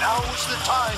Now's the time.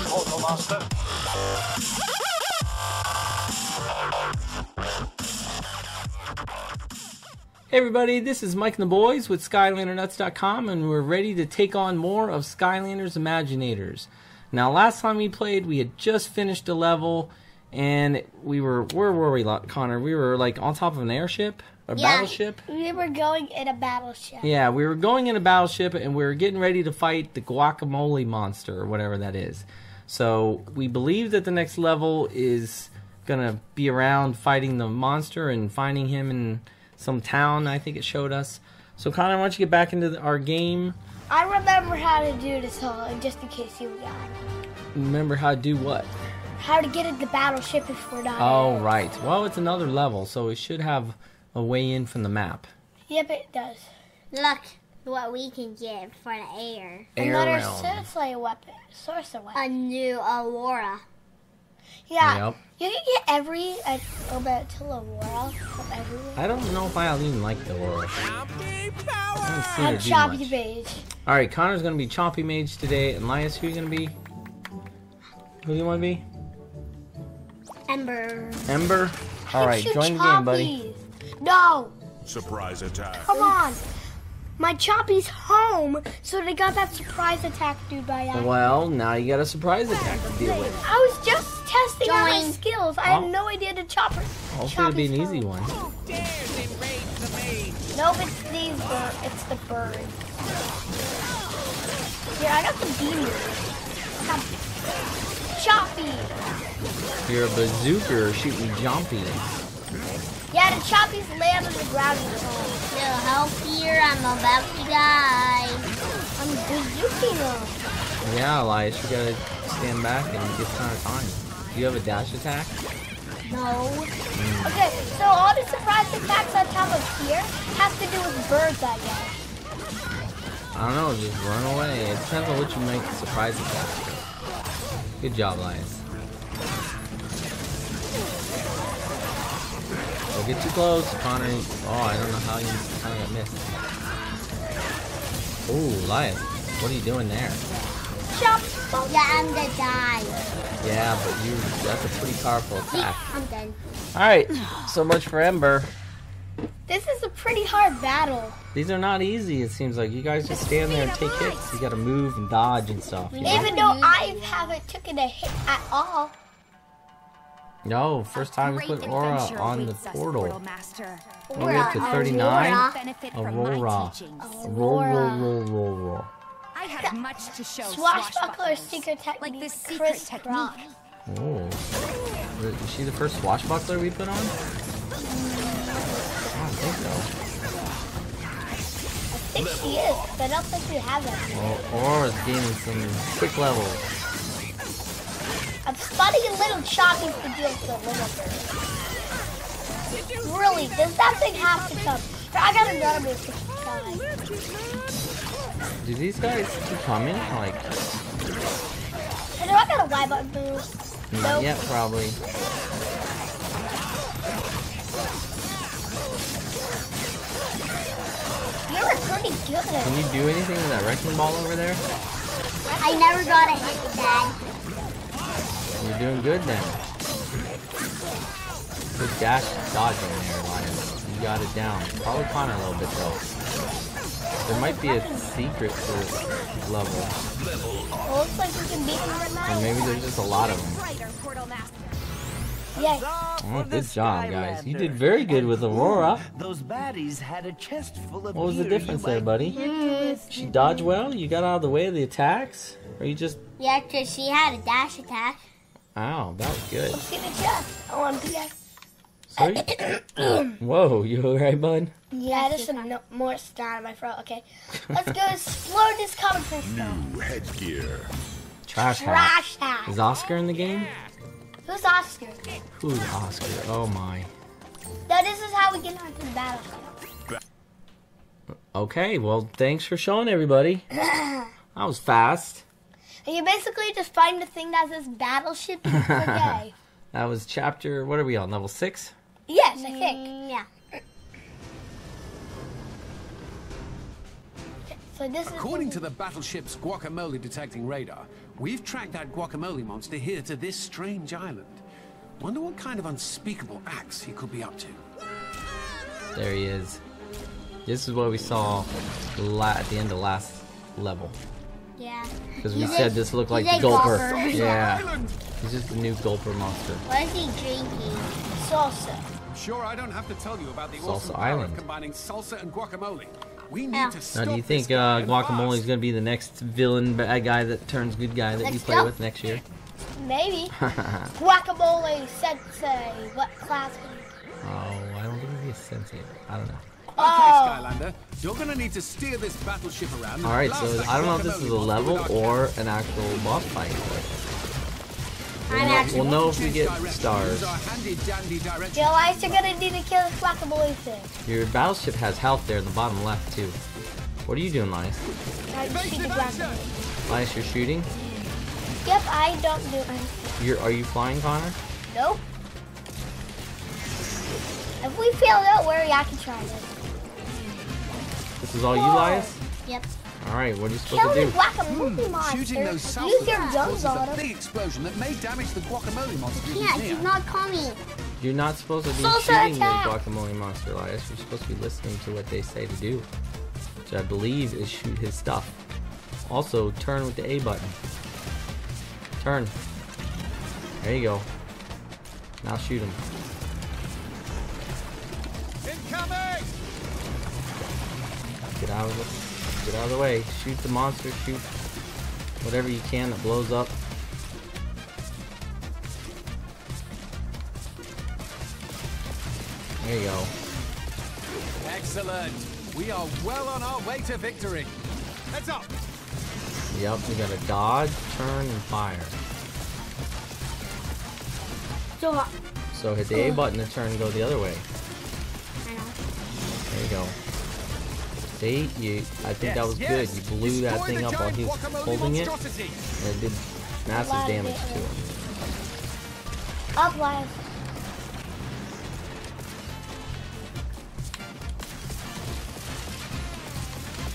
Hey everybody, this is Mike and the boys with SkylanderNutts.com and we're ready to take on more of Skylanders Imaginators. Now last time we played, we had just finished a level and we were, where were we, Connor? We were like on top of an airship? A battleship? We were going in a battleship. Yeah, we were going in a battleship and we were getting ready to fight the guacamole monster or whatever that is. So we believe that the next level is gonna be around fighting the monster and finding him in some town. I think it showed us. So Connor, why don't you get back into the, our game? I remember how to do this all, just in case you got. Remember how to do what? How to get in the battleship if we're not. Oh right. Well, it's another level, so it should have a way in from the map. Yep, it does. Look what we can get for the air. Air Another realm. sorcerer weapon. Sorcerer weapon. A new Aurora. yeah. Yep. You can get every a little bit to Aurora from everywhere. I don't know if I even like the Aurora. I haven't seen I'm Choppy much. Beige. All right, Connor's gonna be Chompy Mage today, and Lias, who you gonna be? Who do you want to be? Ember. Ember. All right, Shoot join the game, buddy. Choppies. No, Surprise attack. come on. My Choppy's home, so they got that surprise attack dude by accident. Well, now you got a surprise attack to deal with. I was just testing out my skills. I Oh. had no idea the chopper. Hopefully, it'll be an Choppy's easy home. one. Nope, it's these birds. It's the bird. Here, I got the beanie. Choppy. You're a bazooker shooting Chompy. Yeah, the chompies land on the ground in the home. Little help here. I'm about to die. I'm bazooking them. Yeah, Elias, you gotta stand back and get some time. Do you have a dash attack? No. Hmm. Okay, so all the surprise attacks on top of here have to do with birds, I guess. I don't know, just run away. It depends on what you make the surprise attack. Good job, Elias. Get too close, Connor. Oh, I don't know how you kind of got missed. Oh, Elias, what are you doing there? Chop. Yeah, I'm gonna die. Yeah, but you that's a pretty powerful attack. I'm done. Alright, so much for Ember. This is a pretty hard battle. These are not easy, it seems like. You guys just stand there and take hits. You gotta move and dodge and stuff. You know? Even though I haven't taken a hit at all. No, first time we put Aura on the awaits us, portal. Master. Are we up to 39? Aurora. Benefit from Aurora. my teachings. Roll, roll, roll, roll, roll. I have much to show Swashbuckler swashbucklers. secret technique. Like this secret technique. Oh. Is she the first swashbuckler we put on? I don't think so. I think she is, but I don't think we have that. Well, Aurora's gaining some quick levels. I'm spotting a little choppy to deal with the little bird. Really, does that thing have to come? I got another move to. Do these guys keep coming? Like, And do I got a Y button move? not Nope. yet, probably. You're pretty good. Can you do anything with that wrecking ball over there? I never got a hit, Dad. You're doing good then. Good dash dodging there, Elias. You got it down. Probably Connor a little bit though. There might be a secret to this level. Well, looks like we can beat him Or maybe there's just a lot of them. Brighter portal master. Yeah. Oh, good job, guys. You did very good with Aurora. Those baddies had a chest full of What was the difference there, might buddy? She dodged well? You got out of the way of the attacks? Or you just... Yeah, 'cause she had a dash attack. Ow, that was good. See the chest. I want to be that. Sorry? Whoa, you alright, bud? Yeah, there's some no- more star in my throat. Okay. Let's go explore this comic system. New headgear. Trash hat. Trash hat. Is Oscar in the game? Who's Oscar? Who's Oscar? Oh my. Now this is how we get onto the battlefield. Okay, well, thanks for showing everybody. That was fast. And you basically just find the thing that says battleship and you click A. That was chapter, what are we on, level 6? Yes, I think. Mm, yeah. So So this According is to the battleship's guacamole detecting radar, we've tracked that guacamole monster here to this strange island. Wonder what kind of unspeakable acts he could be up to. There he is. This is what we saw at the end of last level. Yeah. Because we He's said a- this looked like he's the a Gulper. Yeah. He's just the new Gulper monster. What is he drinking? salsa. I'm sure I don't have to tell you about the Salsa awesome power Island. of combining salsa and guacamole. We need Yeah. to Now, stop do you think uh, Guacamole is going to be the next villain bad guy that turns good guy that you Let's play go. with next year? Maybe. Guacamole sensei. What class? Oh, I don't think he'd be a sensei. I don't know. Okay, Oh. Skylander, you're gonna need to steer this battleship around. All right, blast so I don't know if this is a level or an actual boss fight. But I'm know- we'll know if we get stars. use our handy-dandy. you're gonna need to kill this guacamole thing. Your battleship has health there in the bottom left too. What are you doing, Linus? I shoot the guacamole. Linus, you're shooting. Yep, I don't do anything. You're are you flying, Connor? Nope. If we fail, don't worry, I can try this. This is all you, Whoa. Linus. Yep. All right, what are you supposed Kill to the do? guacamole hmm, monster. Shooting those Use your guns on a him. big explosion that may damage the guacamole monster. Yeah, Can't. He's not coming. You're not supposed to be Salsa shooting attack. the guacamole monster, Linus. You're supposed to be listening to what they say to do, which I believe is shoot his stuff. Also, turn with the A button. Turn. There you go. Now shoot him. Out of the get out of the way. Shoot the monster, shoot whatever you can that blows up. There you go. Excellent. We are well on our way to victory. Heads up. Yep, we gotta dodge, turn, and fire. So, uh, So hit the A button to turn and go the other way. There you go. See, you I think that was yes. good. You blew that thing up while he was holding it, and it did massive lot of damage to him. up live.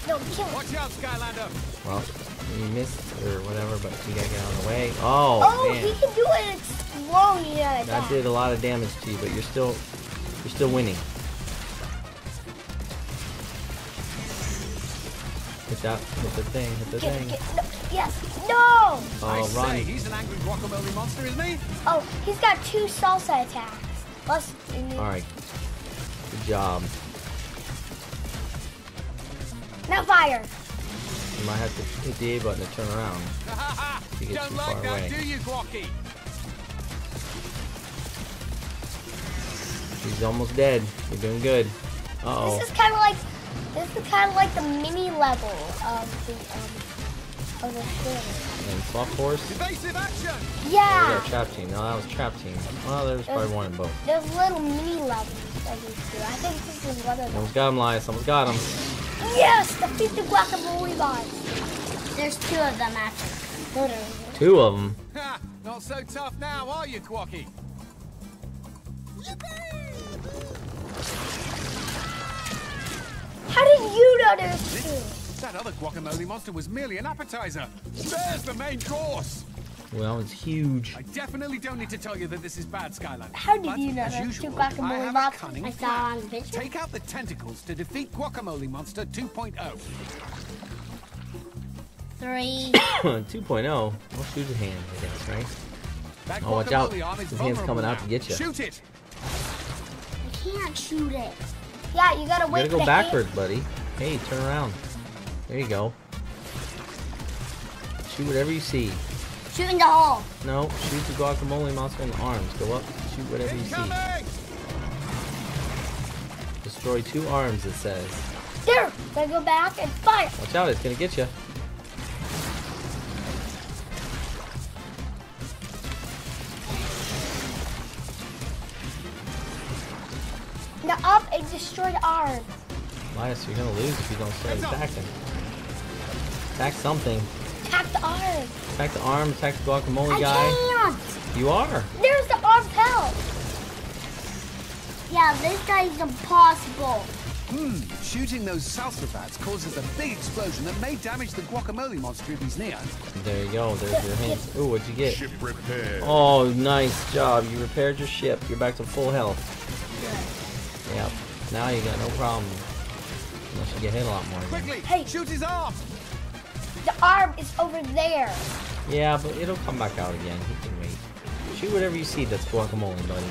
No, kill. Watch out, Skylander. Well, you missed or whatever, but you gotta get out of the way. Oh, Oh, man. he can do it exploding at a That did a lot of damage to you, but you're still you're still winning. Hit that hit the thing, hit the Get, thing. get, no, yes, no! I Oh say, run. he's an angry guacamole monster, isn't he? Oh, he's got two salsa attacks. Plus, Alright. Good job. now fire. You might have to hit the A button to turn around. You get Don't too like far that, away. do you, Guacky? He's almost dead. You're doing good. Uh oh. This is kind of like, this is kind of like the mini level of the, um, of the thing. And Swap Force. Evasive action! Oh, Yeah! trap team. No, that was trap team. Well, there's probably one in both. There's little mini levels of these two. I think this is one of them. Almost got him, Lias. Almost got him. Yes! Defeat the guacamole boss. There's two of them actually. Literally. Two of them. Ha! Not so tough now, are you, Guacky? How did you know there's two? That other guacamole monster was merely an appetizer. There's the main course. Well, it's huge. I definitely don't need to tell you that this is bad, Skylander. How did But, you know as there's usual, two guacamole I have a monsters? I saw on the picture. Take out the tentacles to defeat Guacamole Monster oh. 2.0. Three. 2.0. Well, shoot his hand, I guess, right? That Oh, watch out. guacamole arm His hand's coming vulnerable out to get you. Shoot it! I can't shoot it. Yeah, you gotta You wait gotta go the backwards, buddy. Hey, turn around. There you go. Shoot whatever you see. Shoot in the hole. No, shoot the guacamole monster in the arms. Go up, shoot whatever you see. Destroy two arms, it says. There! Gotta go back and fire! Watch out, it's gonna get you. Now up and destroy the arm. Elias, you're gonna lose if you don't start attacking. Attack something. Attack the arm. Attack the arm, attack the guacamole I guy. can't. You are. There's the arm's health. Yeah, this guy's impossible. Hmm, Shooting those salsa bats causes a big explosion that may damage the guacamole monster if he's near. There you go. There's your hint. Ooh, what'd you get? Ship repaired. Oh, nice job. You repaired your ship. You're back to full health. Yep. Now you got no problem. Unless you get hit a lot more. Quickly, Hey. shoot his arm! The arm is over there. Yeah, but it'll come back out again. He can wait. Shoot whatever you see that's guacamole, buddy.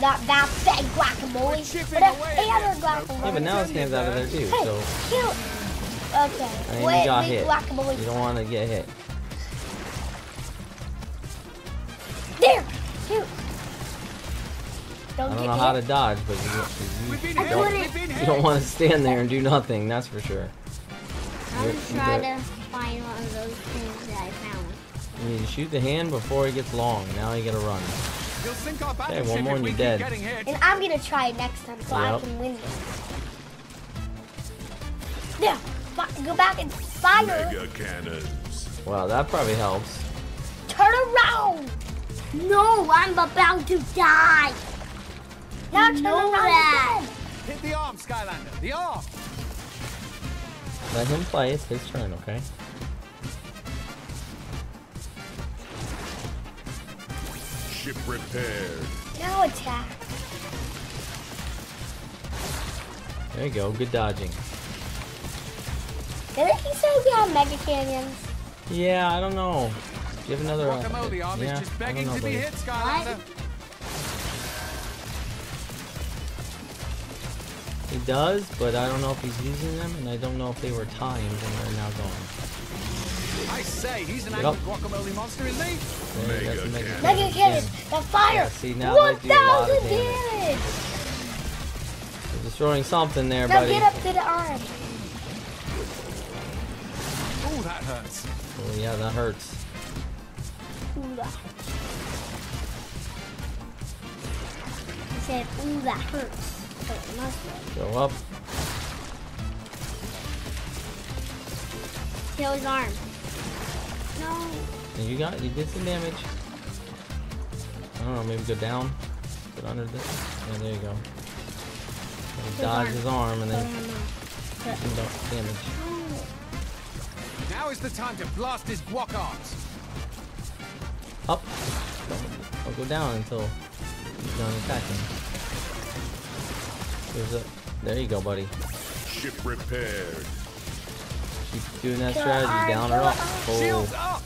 Not that big guacamole. chipping But a away other guacamole. Yeah, but now his hand's out of there too, Hey, so cute. Okay. and Wait, you got big hit. guacamole. You don't want to get hit. There. Cute. Don't I don't get know hit. how to dodge, but you, We've you, you don't, We've been hit! you don't want to stand there and do nothing. That's for sure. I'm You're- trying to find one of those things that I found. You need to shoot the hand before it gets long. Now you gotta run. You'll sink our Okay, one more and you're dead. And I'm gonna try it next time so I can win this. There. Go back and fire. Mega cannons. Wow, that probably helps. Turn around. No, I'm about to die. Now turn know around that. Hit the arm, Skylander, the arm! Let him play. It's his turn, okay? Ship repaired. Now attack. There you go. Good dodging. Didn't he say we have mega canyons? Yeah, I don't know. Give you have another? uh, Guacamole arm yeah, is just begging to be hit, Skylander. He does, but I don't know if he's using them, and I don't know if they were timed and they're now gone. I say, he's an angry guacamole monster, isn't he? Mega that's mega cannon. Mega cannons. The fire. Yeah, see, now they do a lot of 1,000 damage. damage. You're destroying something there, Now buddy. get up to the arm. Oh, that hurts. Oh yeah, that hurts. Ooh, that- He said, ooh, that hurts. So it must hurt. Go up. Kill his arm. No. You got, you did some damage. I don't know, maybe go down. Get under this. Yeah, there you go. And dodge his arm and then do some da- damage. Now is the time to blast his guac arms. Up. Don't, don't go down until he's done attacking. There's a, there you go, buddy. Ship repaired. Keep doing that strategy, down or up. Oh!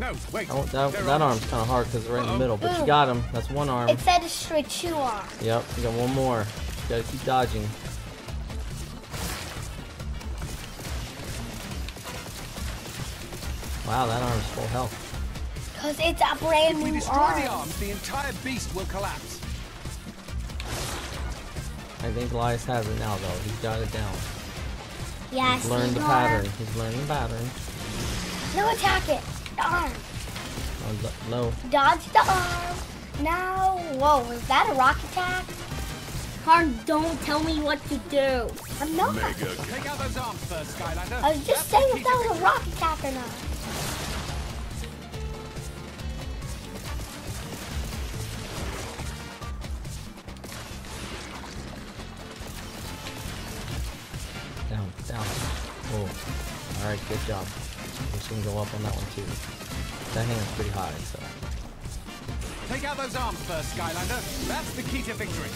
No, wait. oh that, that arm's kind of hard because it's right in the middle, but you got him. That's one arm. It said straight two arm. Yep, you got one more. You gotta keep dodging. Wow, that arm's full health. Because it's a brand If we destroy arm. the arms, the entire beast will collapse. I think Elias has it now, though. He's got it down. Yes, He's learned the you pattern. He's learning the pattern. No, attack it. The arm. Oh, lo- Low. Dodge the arm. Now, whoa, was that a rock attack? Karn, don't tell me what to do. I'm not. Mega Take out those arms first, Skylander. I was just That's saying if that was a rock attack or not. Alright, good job. We can go up on that one, too. That hand's pretty high, so. Take out those arms first, Skylander. That's the key to victory.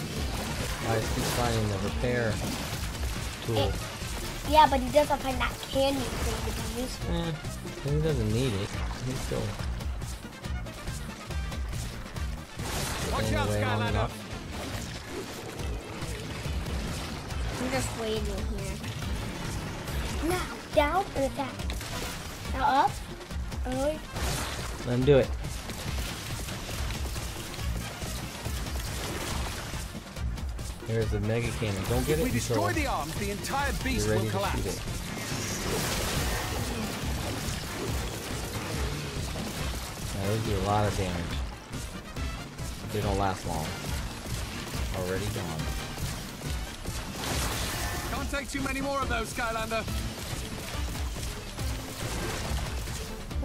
Elias keeps finding the repair tool. Yeah, but he doesn't find that candy thing to be useful. Eh, he doesn't need it. He's still Watch out, away Skylander. enough. I'm just waiting here. Now, down and attack. Now up. Oh, Let him do it. There's the mega cannon. Don't get If it we until destroy the arms, the entire beast you're ready will to collapse. shoot it. Now, those do a lot of damage. They don't last long. Already gone. Can't take too many more of those, Skylander.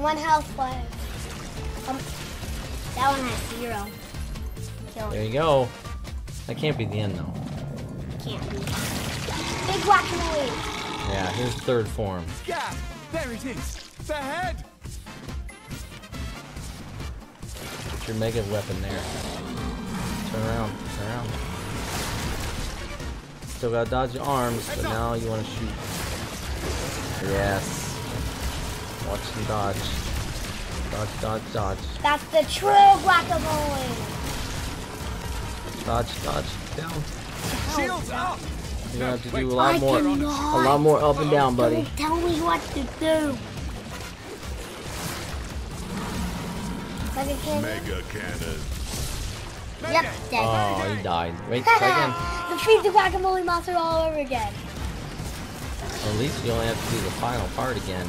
One health left. Um, That one has zero. There you go. That can't be the end though. can't be. Big guacamole. Yeah, here's third form. Gap! There it is! The head! Put your mega weapon there. Turn around, turn around. Still gotta dodge your arms, but now you wanna shoot. Yes. Watch him dodge. Dodge, dodge, dodge. That's the true guacamole. Dodge, dodge. Down. Shields up! You're gonna have to do a lot I more. A lot more up and down, buddy. Don't tell me what to do. Mega cannon. Mega cannon. Yep, dead. Oh, he died. Wait, try again. Defeat the guacamole monster all over again. At least you only have to do the final part again.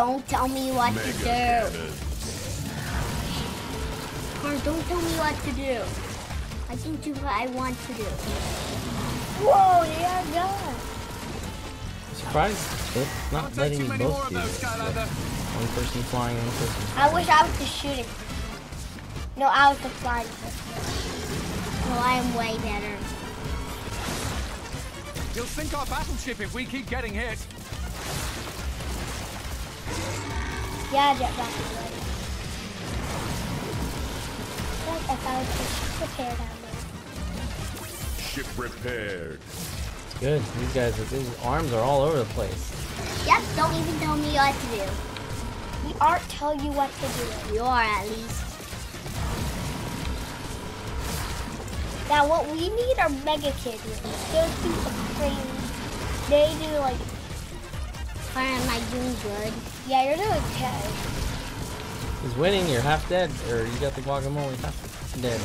Don't tell me what Mega to do. cannon. Or don't tell me what to do. I can do what I want to do. Whoa, they are gone. Surprised it's not Can't letting you both of do those, this. Skylander. One person flying, one person I wish I was the shooting. No, I was the flying. Well, I am way better. You'll sink our battleship if we keep getting hit. Yeah, jetpack is ready. Like if I was just prepared on there. Ship repaired. Good. These guys, these arms are all over the place. Yep, don't even tell me what to do. We aren't tell you what to do. You are at least. Now what we need are mega kids. Those do some crazy. They do like, Or am I doing good? Yeah, you're doing okay. He's winning. You're half dead, or you got the guacamole half dead.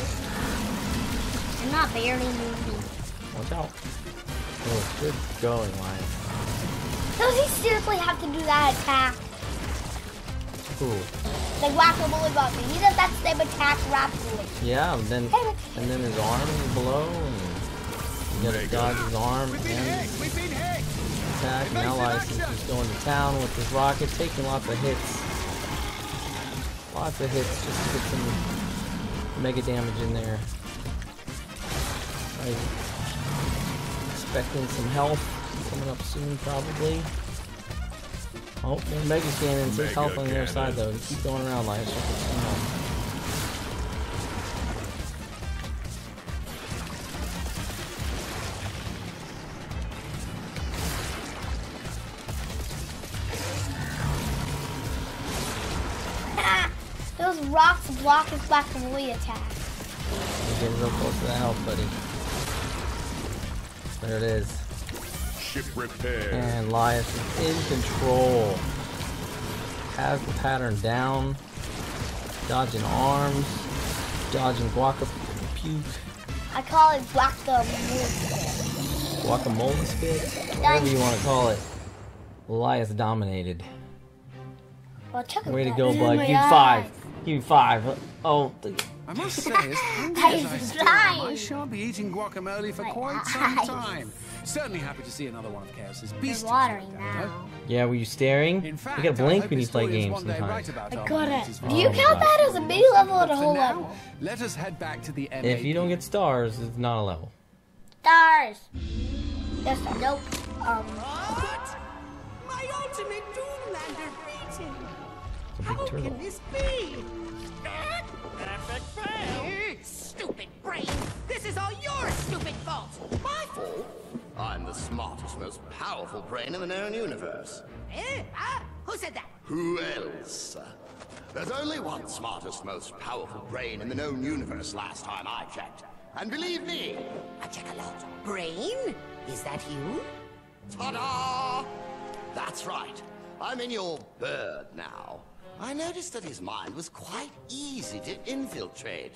I'm not barely moving. Watch out. Oh, good going, Lion. Does he seriously have to do that attack? Cool. Like guacamole monster. He does that same attack rapidly. Yeah, and then and then his arm is below, and you gotta dodge his arm We've been and hit! We've been hit! Attack. Now License is going to town with his rocket, taking lots of hits. Lots of hits just to get some mega damage in there. I'm expecting some health coming up soon, probably. Oh, mega cannons. There's health on the other side, though. Keep going around. Those block his guacamole attack. You're getting real close to the health, buddy. There it is. Ship repaired. And Elias is in control. Has the pattern down. Dodging arms. Dodging guaca puke. I call it guacamole. Guacamole spit. Whatever you want to call it. Elias dominated. Well, Way to go, This is bud. Oh my Give me eye. five. Give me five. Oh, I must say, as hungry as I still am, I blind. shan't be eating guacamole for quite some time. Certainly happy to see another one of Chaos's They're beasts. watering now. yeah, were you staring? In fact, you gotta I blink when you play games one day write sometimes. about I got it. Do you Oh, count gosh. that as a mini level or a whole level? let us head back to the MAP. If you don't get stars, it's not a level. Stars. Yes. Nope. Um, What? My ultimate How turtle. can this be? Epic fail! Stupid brain! This is all your stupid fault! My fault? I'm the smartest, most powerful brain in the known universe. Eh? Ah? Who said that? Who else? There's only one smartest, most powerful brain in the known universe last time I checked. And believe me, I check a lot. Brain? Is that you? ta-da! That's right. I'm in your bird now. I noticed that his mind was quite easy to infiltrate.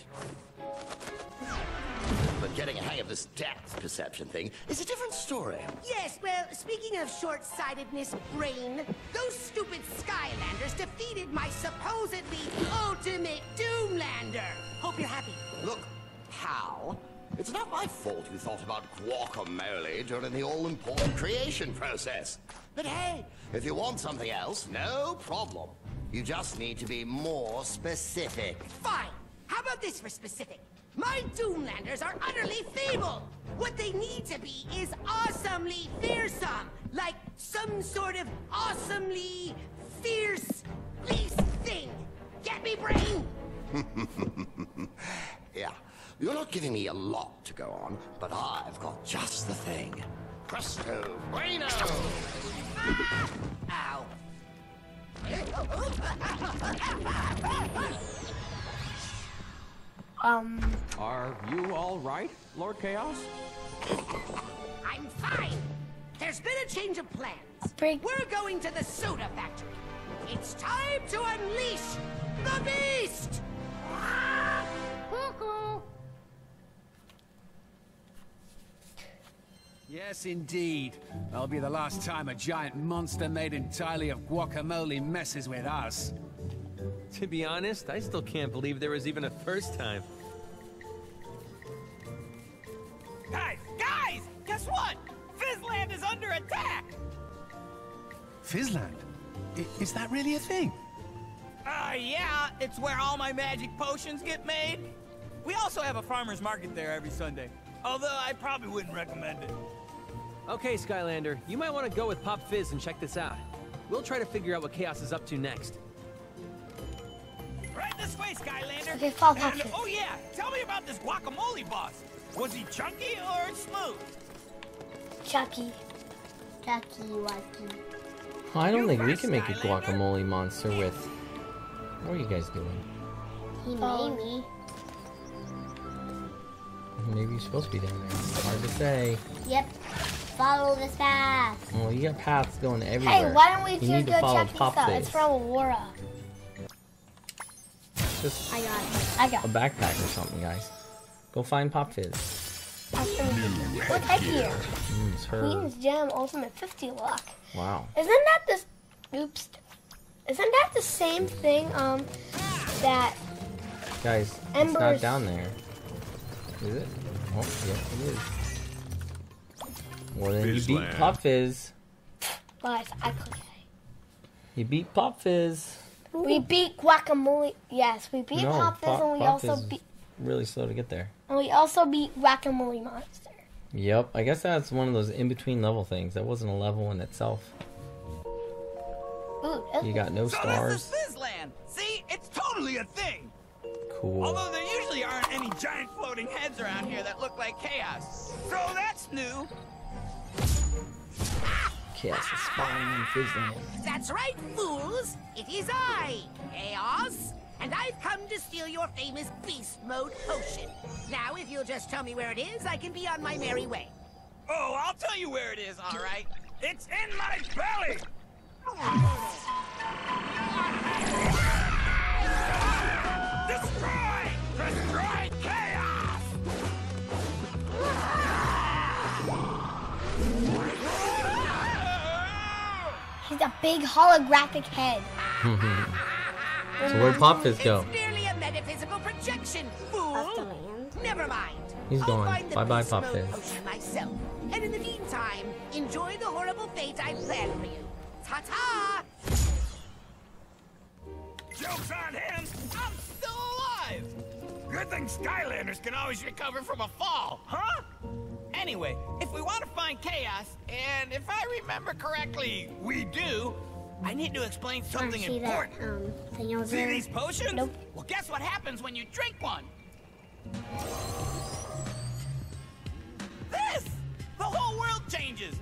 But getting a hang of this depth perception thing is a different story. Yes, well, speaking of short-sightedness, brain, those stupid Skylanders defeated my supposedly ultimate Doomlander. Hope you're happy. Look, pal, it's not my fault you thought about guacamole during the all-important creation process. But hey, if you want something else, no problem. You just need to be more specific. Fine. How about this for specific? My Doomlanders are utterly feeble. What they need to be is awesomely fearsome. Like some sort of awesomely fierce beast thing. Get me, brain? Yeah, you're not giving me a lot to go on, but I've got just the thing. Presto, bueno! Ah! Ow. Um, Are you all right, Lord Chaos? I'm fine. There's been a change of plans. Break- We're going to the soda factory. It's time to unleash the beast! Yes, indeed. That'll be the last time a giant monster made entirely of guacamole messes with us. To be honest, I still can't believe there was even a first time. Guys, guys, guess what? Fizzland is under attack! Fizzland? I- is that really a thing? Uh, yeah, it's where all my magic potions get made. We also have a farmer's market there every Sunday. Although I probably wouldn't recommend it. Okay, Skylander, you might want to go with Pop Fizz and check this out. We'll try to figure out what Chaos is up to next. Right this way, Skylander. Okay, follow And, Hopkins. oh yeah, tell me about this guacamole boss. Was he chunky or smooth? Chucky. Chucky Wacky. I don't You think we can make a guacamole monster with. What are you guys doing? He Oh. made me. Maybe you're supposed to be down there. Hard to say. Yep. Follow this path. Well, you got paths going everywhere. Hey, why don't we you just need go to follow check this out? Fizz. It's from Aurora. Just I got it. I a got it. backpack or something, guys. Go find Pop Fizz. That's from What's headgear? Mm, it's her. Queen's Gem Ultimate 50 luck. Wow. Isn't that the... Oops. Isn't that the same thing, um, that... Guys, it's not down there. Is it? Oh, yeah, it is. Well, then you beat Fizzland. Pop Fizz. Guys, I clicked You beat Pop Fizz. We beat Guacamole. Yes, we beat no, Pop Fizz Pop, and we Pop also beat... really slow to get there. And we also beat Guacamole Monster. Yep, I guess that's one of those in-between level things. That wasn't a level in itself. Ooh, You got no So stars. this is Fizzland. See, it's totally a thing. Cool. Although there usually aren't any giant floating heads around here that look like chaos. So that's new. Chaos is spawning in Fizzland. That's right, fools. It is I, Chaos. And I've come to steal your famous beast mode potion. Now, if you'll just tell me where it is, I can be on my merry way. Oh, I'll tell you where it is, all right. It's in my belly. Oh. Destroy! Destroy He's a big holographic head. So where'd Pop Fizz go? It's merely a metaphysical projection, fool. Never mind. He's I'll gone. find the Bye-bye, beast Pop mode myself. And in the meantime, enjoy the horrible fate I planned for you. Ta-ta! Joke's on him! I'm still alive! Good thing Skylanders can always recover from a fall, huh? Anyway, if we want to find chaos, and if I remember correctly, we do, I need to explain something see that important. um thing over See there? these potions? Nope. Well, guess what happens when you drink one? This! The whole world changes!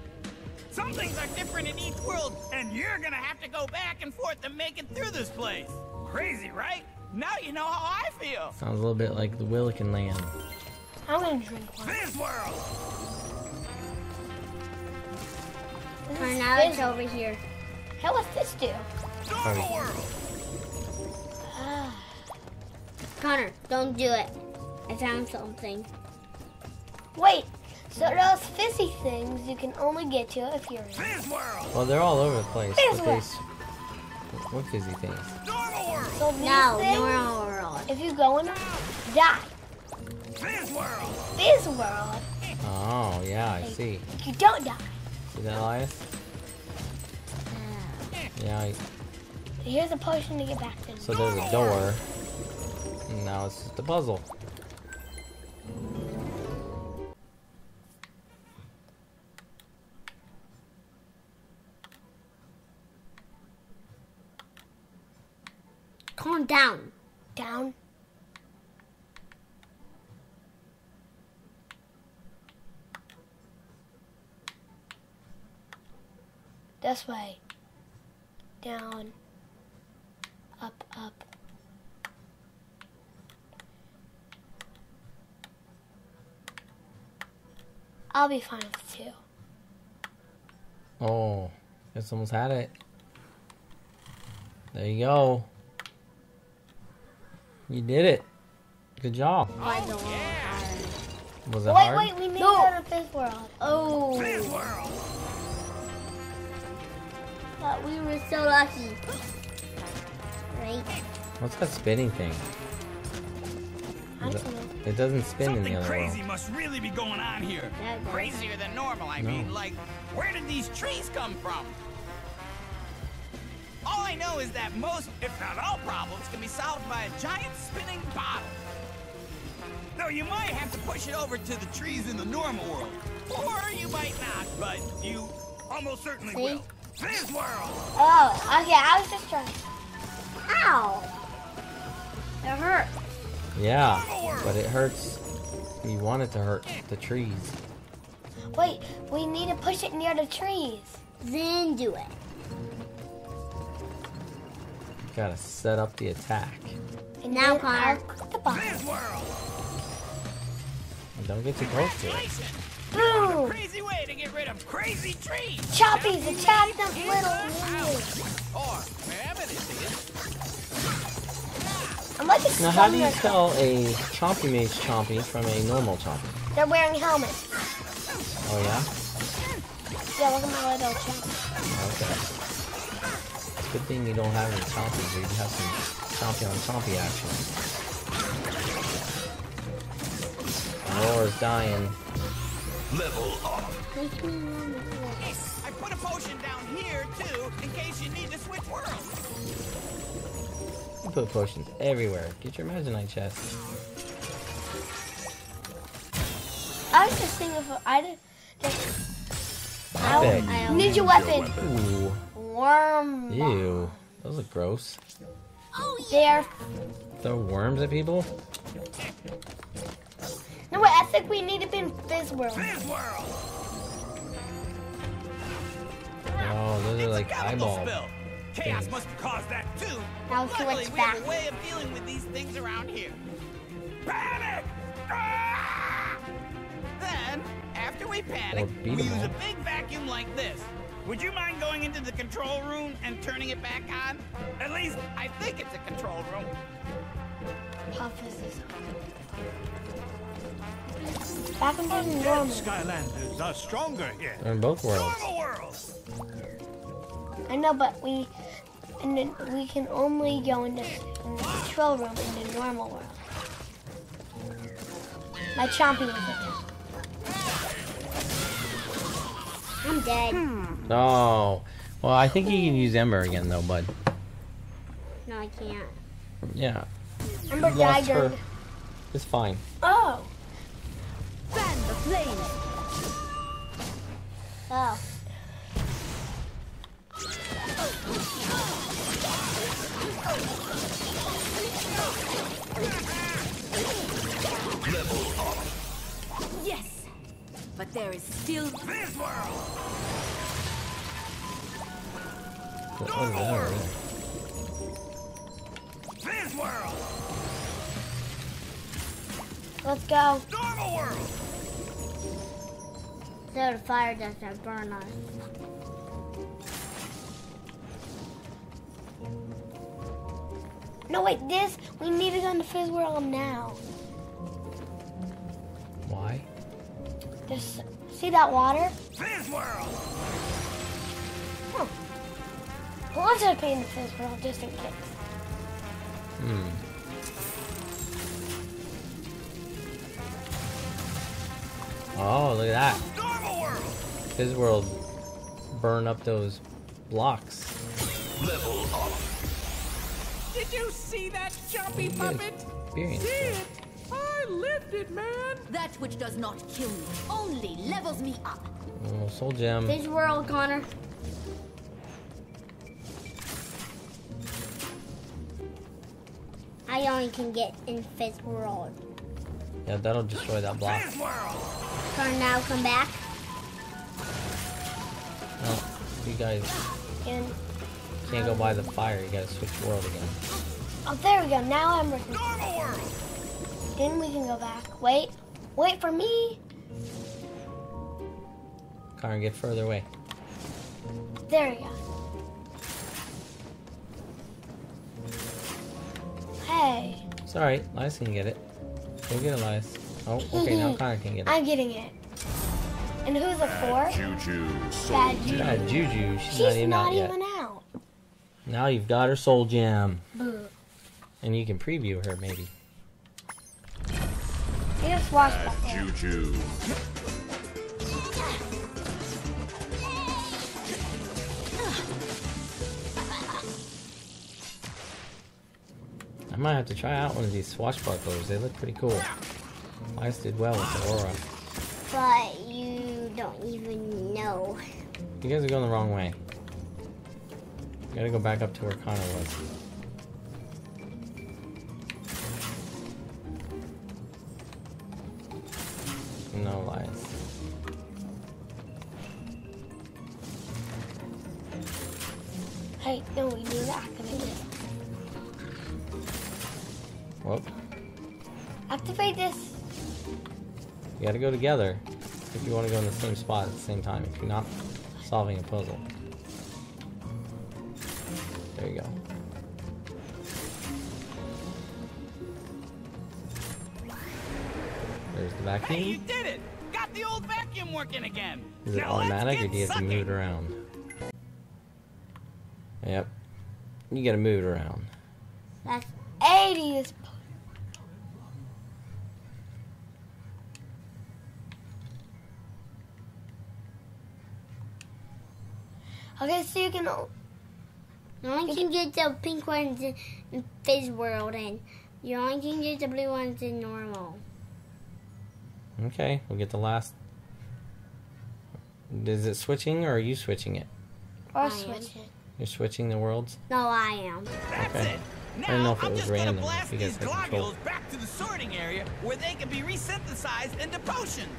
Some things are different in each world, and you're gonna have to go back and forth to make it through this place. Crazy, right? Now you know how I feel. Sounds a little bit like the Willikin Land. I'm gonna drink one. This world! This Or is now it's over here. How does this do? Normal world! Ah. Connor, don't do it. I found something. Wait, so those fizzy things you can only get to if you're in. This world! Well, they're all over the place. Fizz What, world. s- what fizzy things? Normal world! So these No, things, normal world. if you go in them, die. This world! This world, Oh, yeah, I see. you don't die. See that, Elias? Yeah, I, Here's a potion to get back to. So there's a door. And now it's just a puzzle. Calm down. Down. This way. Down. Up, up. I'll be fine with two. Oh, guess almost had it. There you go. You did it. Good job. Why the one Was it Wait, hard? wait, wait, we need to go to Fizz World. Oh. But we were so lucky. Right? What's that spinning thing? I Is don't it- doesn't spin in the Something other crazy world. must really be going on here. Crazier than normal, I No. mean. Like, where did these trees come from? All I know is that most, if not all problems, can be solved by a giant spinning bottle. Though you might have to push it over to the trees in the normal world. Or you might not, but you almost certainly See? will. Fizz World! Oh, okay, I was just trying. Ow! It hurt. Yeah, but it hurts. You want it to hurt the trees. Wait, we need to push it near the trees. Then do it. You gotta set up the attack. And Now, then Connor. I'll the button. And don't get too close to it. Congratulations! You Boom! crazy way to get rid of crazy trees! Chompies, attack them little minions. Or, wherever it is. I'm like Now, how do you stunner. tell a Chompy Mage Chompy from a normal Chompy? They're wearing helmets. Oh yeah? Yeah, look at my little chomp. Okay. It's a good thing you don't have any Chompies, or you have some Chompy on Chompy action. Aurora's dying. Level up. Make me number four. I put a potion down here, too, in case you need to switch worlds. You put potions everywhere. Get your Imaginite chest. I was just thinking of I did. Epic. I Ninja weapon. Ooh. Worm. Ew. Those look gross. oh They are. Throw worms at people? No, wait, I think we need to be in Fizz World. Fizz World! Oh, those are It's like a chemical eyeball. spill. Chaos things. must have caused that, too. Now let's see Luckily, what's we have a way of dealing with these things around here. Panic! Ah! Then, after we panic, we beat we 'em use a big vacuum like this. Would you mind going into the control room and turning it back on? At least, I think it's a control room. How Fizz is. Back into the normal. Skylanders are stronger here. In both worlds. Normal world! I know, but we. And then we can only go in the, in the control room in the normal world. My chompy was it. I'm dead. Oh. Well, I think you can use Ember again, though, bud. No, I can't. Yeah. Ember You lost her. It's fine. Oh. Fan the flame. Oh. Yes. But there is still this World! What was that? Fizz World! Let's go. Normal world! So the fire doesn't burn us. No, wait, this. We need to go into Fizz World now. Why? Just see that water? Fizz World! Well, let's just pay in the Fizz World just in case. Hmm. Oh, look at that. Normal world! His world burn up those blocks. Level up. see that jumpy puppet? Experience. See it? Man. That which does not kill me only levels me up. Oh, soul gem. This world, Connor. I only can get in Fizz world. Yeah, that'll destroy that block. Connor, now come back. No, you guys And, can't go by the fire. You gotta switch world again. oh, there we go. Now I'm working. Normal world. Then we can go back. Wait. Wait for me. Connor, get further away. There we go. Hey. Sorry, alright. Elias can get it. Go get Elias. Oh, okay, now Connor can get it. I'm getting it. And who's a four? Juju. Bad Juju. Bad Juju. She's, She's not even not out yet. even out. Now you've got her soul gem. Boo. And you can preview her, maybe. I just watched Bad that. Juju. I might have to try out one of these swashbucklers. They look pretty cool. Elias did well with Aurora. But you don't even know. You guys are going the wrong way. You gotta go back up to where Connor was. No lies. Hey, no, we need to activate it. Well, Activate this. you gotta go together if you want to go in the same spot at the same time. If you're not solving a puzzle. There you go. There's the Hey, you did it! Got the old vacuum working again. Is it Now let's automatic or get do you have to move it around? Yep. You gotta move it around. That's 80 is. Okay, so you can. you only can get the pink ones in, in Fizz World, and you only can get the blue ones in normal. Okay, we'll get the last. Is it switching or are you switching it? Or I am. switch it. You're switching the worlds? No, I am. That's Okay. it. I Now didn't know if it I'm was just gonna random, blast if you guys these globules back to the sorting area where they can be resynthesized into potions.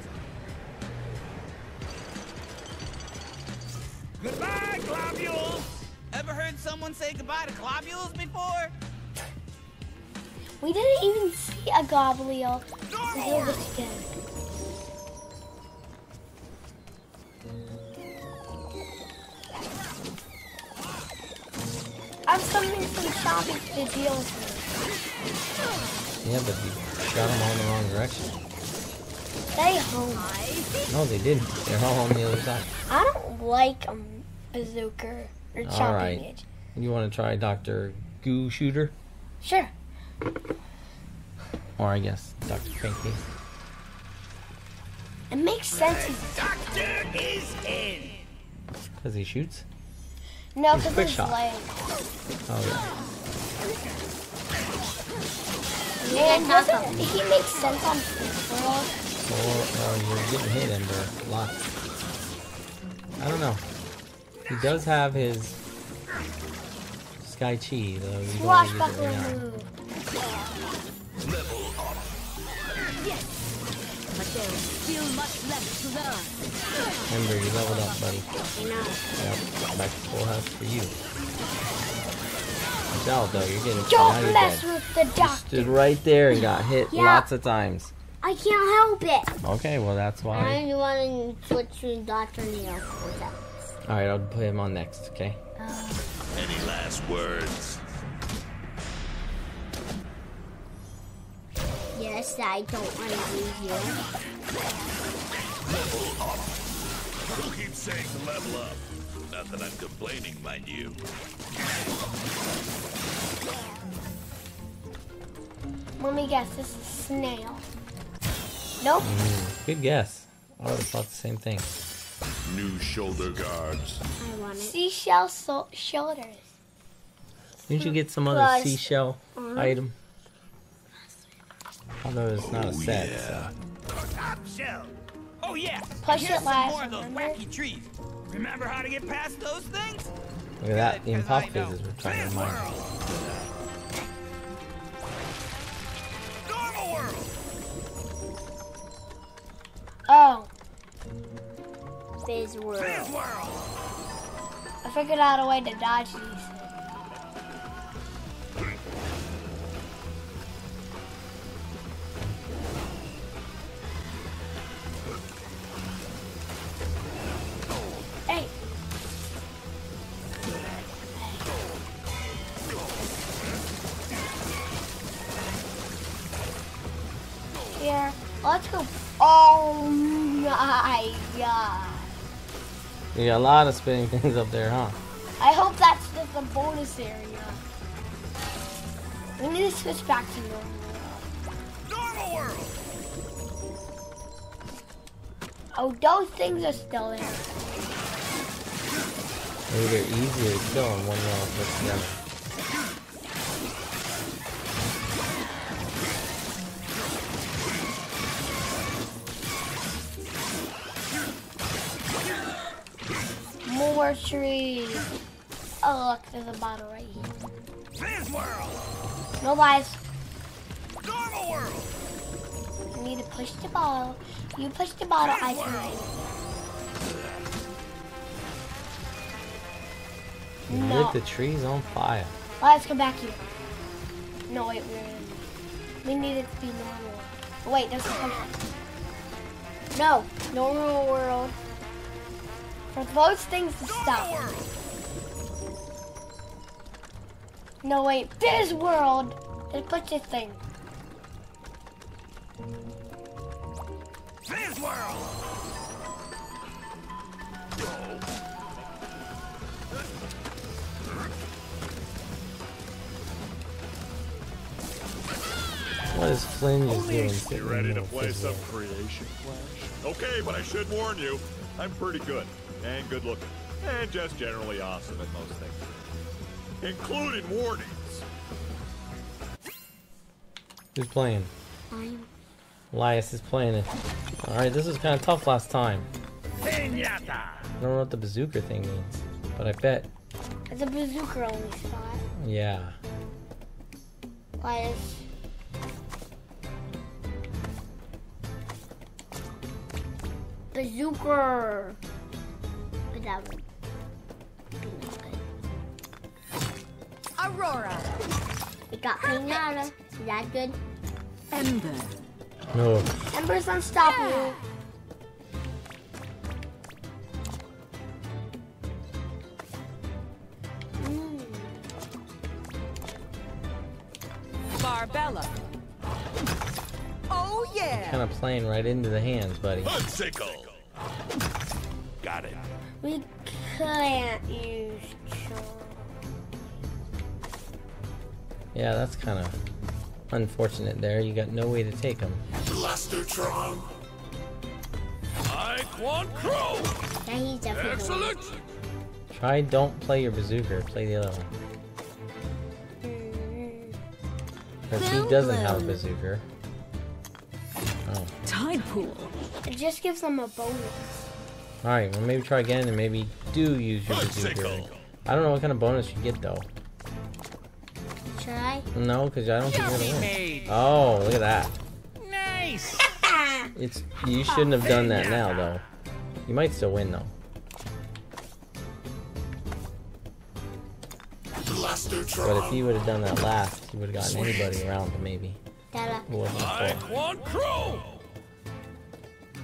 Goodbye, globules. Ever heard someone say goodbye to globules before? We didn't even see a Goblio until this again. I'm summoning some zombies to deal with me. Yeah, but you shot them all in the wrong direction. Stay home. No, they didn't. They're all on the other side. I don't like um, bazooka or chopping Alright. it. You want to try Dr. Goo Shooter? Sure. Or I guess Dr. Krankcase. It makes sense. he's- Doctor is in. Because he shoots? No, because quick his shot. leg. Oh, yeah. And doesn't he make sense on World? Or, or oh, you're getting hit, Ember. A lot. I don't know. He does have his Sky Chi, though. You don't want to use it Swashbuckler right now. move. Yes, but there is still much left to learn. Ember, you leveled up, buddy. I know. Yep, back to full health for you. Watch out, though. You're getting now Don't you're mess dead. with the doctor. Stood right there and got hit Yeah. lots of times. I can't help it. Okay, well that's why. I want to switch to Dr. Neil. What's up? All right, I'll put him on next. Okay. Uh. Any last words? Yes, I don't want to lose you. Who keeps saying level up? Not that I'm complaining, mind you. Let me guess. This is a snail. Nope. Mm, good guess. I would have thought the same thing. New shoulder guards. I want it. Seashell so- shoulders. Didn't you get some other Plus- seashell item? Although it's not a oh, set. so. Top shelf. Oh yeah. Plus Here's it some lasts more of those wacky trees. Remember how to get past those things? Look at that. Even Pop Fizzes were trying to mine. Normal world. Oh, Fizz World. Fizz world. I figured out a way to dodge these. Oh my god. You got a lot of spinning things up there, huh? I hope that's just a bonus area. We need to switch back to normal. Normal world. Oh, those things are still there. Maybe they're easier to kill in one row put together. More. Oh, look, there's a bottle right here. Fizz world. No lies. Normal world. You need to push the bottle. You push the bottle, I turn. You No. lit the trees on fire. Let's come back here. No, wait, we're in. We need it to be normal. Wait, there's a potion. No, normal world. For those things to stop. No, wait, this world. Just put this thing. Fizz world. What is Flynn just doing? You ready to play some Creation Clash? Okay, but I should warn you, I'm pretty good, and good looking, and just generally awesome at most things. Including warnings. Who's playing? I'm Elias is playing it. Alright, this was kind of tough last time. Pinata. I don't know what the bazooka thing means, but I bet, It's a bazooka only spot. yeah. Like, Bazooka. But that would be no good. Aurora. It got Pinata. Is that good? Ember. No. Ember's unstoppable. Hmm. Barbella. Oh yeah. Kind of playing right into the hands, buddy. Sickle. Got it. We can't use charm. Yeah, that's kind of unfortunate there. You got no way to take them. Blaster-Tron. I want Crow. Yeah, he's definitely Excellent. Try don't play your bazooka, play the other one. Because he doesn't have a um, bazooka. Oh. Tide pool. It just gives them a bonus. Alright, well maybe try again and maybe do use your bazooka. I don't know what kind of bonus you get though. Should I? No, because I don't think you're gonna win. made. Oh, look at that. Nice. It's you shouldn't have done that now though. You might still win though. But if he would have done that last, he would have gotten anybody around him maybe. Dada.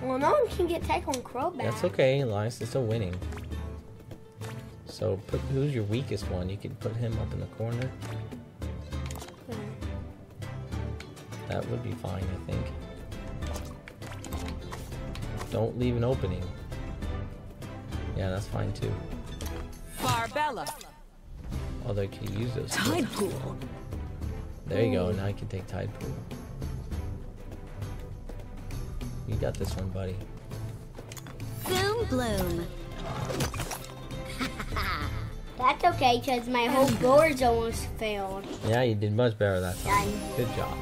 Well, no one can get Tae Kwon Crow back. That's okay, Elias is still winning. So put who's your weakest one? You could put him up in the corner. That would be fine, I think. Don't leave an opening. Yeah, that's fine too. Barbella. Although oh, you could use those. Tide pool. There you go. Now I can take Tide Pool. You got this one, buddy. Boom bloom. That's okay, because my whole board's almost failed. Yeah, you did much better that time. Done. Good job.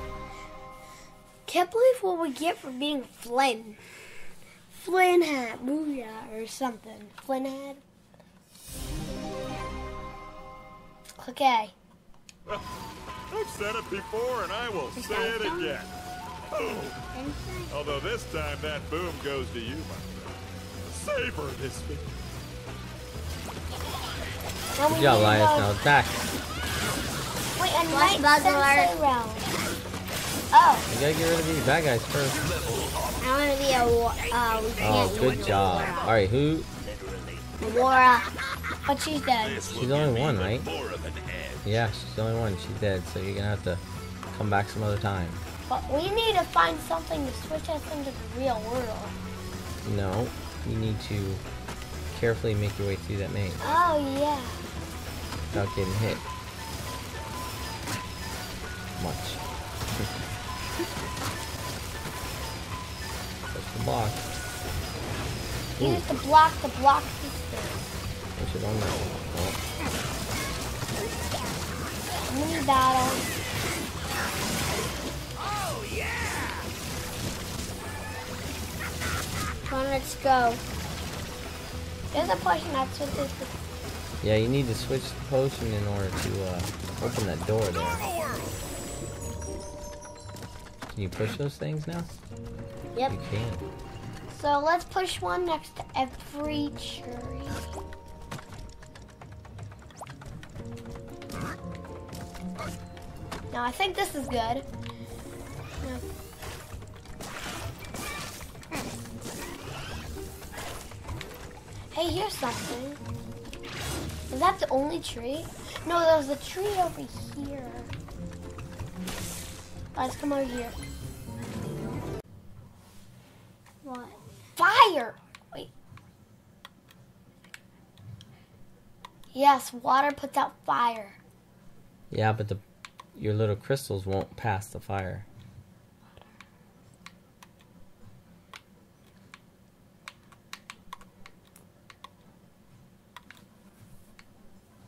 Can't believe what we get for being Flynn. Flynn hat, booyah, or something. Flynn hat. Click I've said it before, and I will say it again. Boom. Although this time that boom goes to you, my friend. Savor this victory. Now we Good job, need to Linus. go- Now attack. Wait, a Watch night Buzz sensei alert. Oh, You gotta get rid of these bad guys first. I want to be a wa- uh, we Oh, can't good job. Alright, who? Laura. but she's dead. She's the only one, right? Yeah, she's the only one. She's dead, so you're gonna have to come back some other time. But we need to find something to switch us into the real world. No, you need to carefully make your way through that maze Oh, yeah. without getting hit. Much. Push the block. Use the block to block thing. Push it on that one. Oh. Mini battle. Come on, let's go. There's a potion that's with this. Oh. Yeah, you need to switch the potion in order to uh, open that door there. Can you push those things now? Yep. You can. So let's push one next to every tree. Now I think this is good. No. Hey, here's something. Is that the only tree? No, there's a tree over here. Let's come over here. What? Fire! Wait. Yes, water puts out fire. Yeah, but the your little crystals won't pass the fire.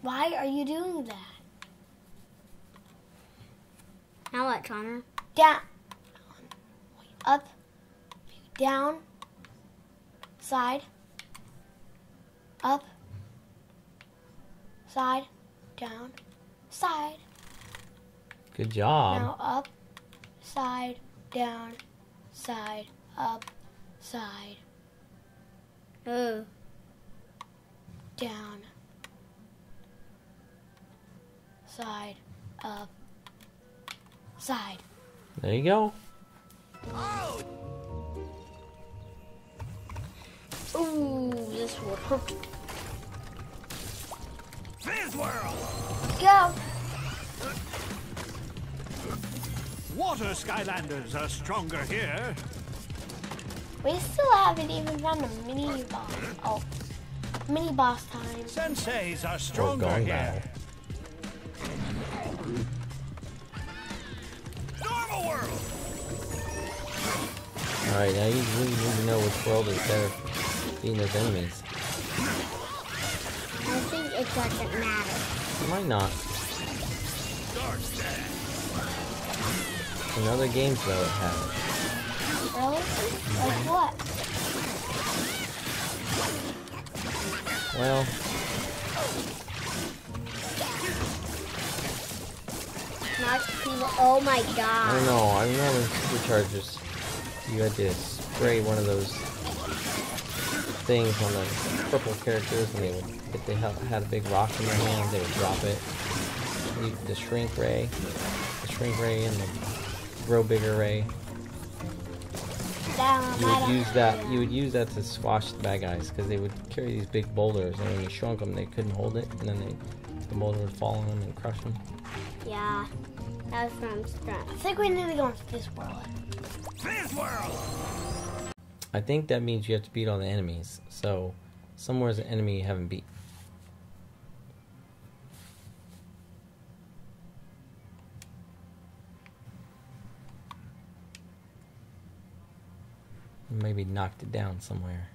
Why are you doing that? Now what, Connor? Down. Up. Down. Side. Up. Side. Down. Side. Good job. Now up. Side. Down. Side. Up. Side. Oh. Down. Side. Up. Side. There you go. Ooh, this will hurt. Fizz World! Go. Water Skylanders are stronger here. We still haven't even found a mini boss. Oh. Mini boss time. Senseis are stronger gone here. battle. World! Alright, now you really need to know which world is better for beating those enemies. I think it doesn't matter. It might not. In other games though it has. Really? Like mm-hmm. what? Well, Not. Oh my god. I don't know. I remember in Superchargers, you had to spray one of those things on the purple characters, and they would, if they had a big rock in their hand, they would drop it. You, the shrink ray, the shrink ray, and the grow bigger ray. You would use that. You would use that to squash the bad guys because they would carry these big boulders, and when you shrunk them, they couldn't hold it, and then they, the boulder would fall on them and crush them. Yeah. that was from strength. I think we need to go into this world. Fizz World! I think that means you have to beat all the enemies. So, somewhere's an enemy you haven't beat. Maybe knocked it down somewhere.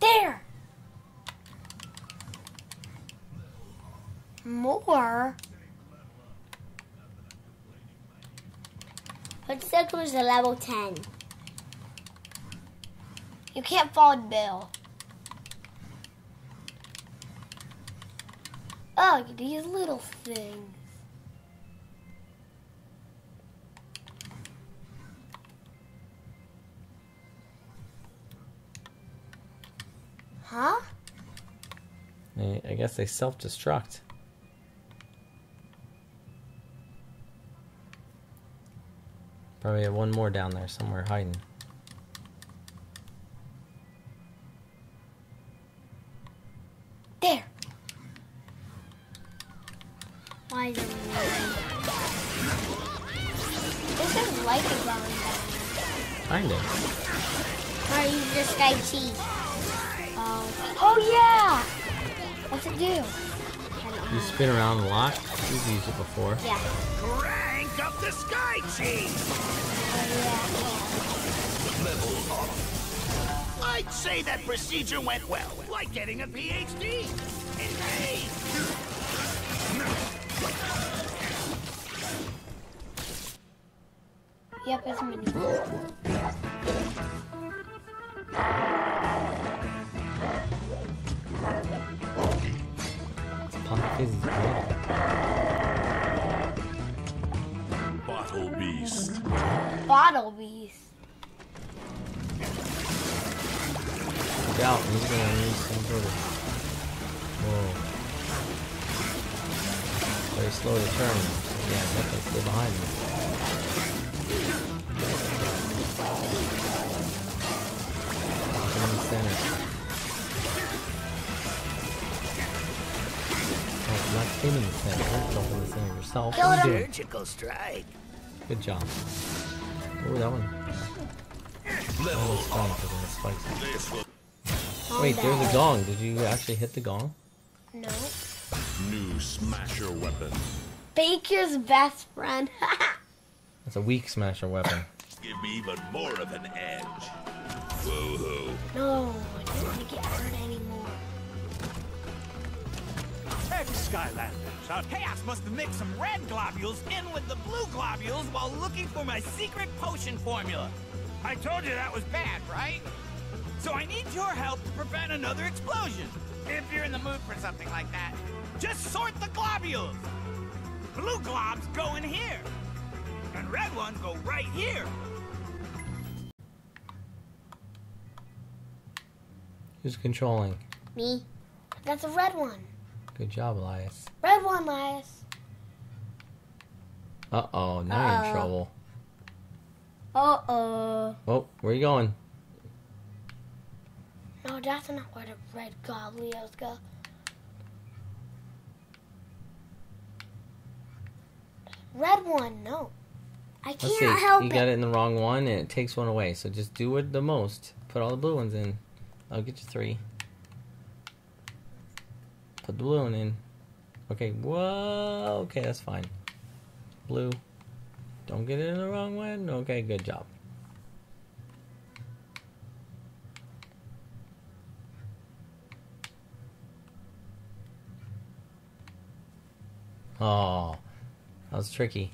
There! Four. Hood Sickle's a level 10. You can't follow Bill. Ugh, these little things. Huh? I guess they self-destruct. Probably have one more down there somewhere hiding. There. Why is it This is like a going down. Kind of. Or use the sky cheese. Oh. Oh yeah. What's it do? You spin around a lot. You've used it before. Yeah. Crank up the sky cheese! I'd say that procedure went well, like getting a PhD. Hey! Yep, it's Very slow to turn. Yeah, definitely stay behind me. Lock him in the center. Oh, not him in the center. You're jump in the center yourself. Kill him. Surgical strike. Good job. Ooh, that one. That was fun because of the spikes. Wait, there's a gong. Did you actually hit the gong? No. New smasher weapon. Baker's best friend. That's a weak smasher weapon. Give me even more of an edge. Whoa ho. no, I don't want to get hurt anymore. Ex-Skylanders are Kaos must have mixed some red globules in with the blue globules while looking for my secret potion formula. I told you that was bad, right? So I need your help to prevent another explosion. If you're in the mood for something like that, just sort the globules. Blue globs go in here, and red ones go right here. Who's controlling? Me. That's a red one. Good job, Elias. Red one, Lias. Uh oh, now you're in Uh-oh. trouble. Uh oh. Oh, where you going? No, that's not where the red goblios go. Red one, no. I can't Let's see. help you it. got it in the wrong one, and it takes one away. So just do it the most. Put all the blue ones in. I'll get you three. Put the blue one in. Okay. Whoa. Okay, that's fine. Blue. Don't get it in the wrong one. Okay, good job. Oh, that was tricky.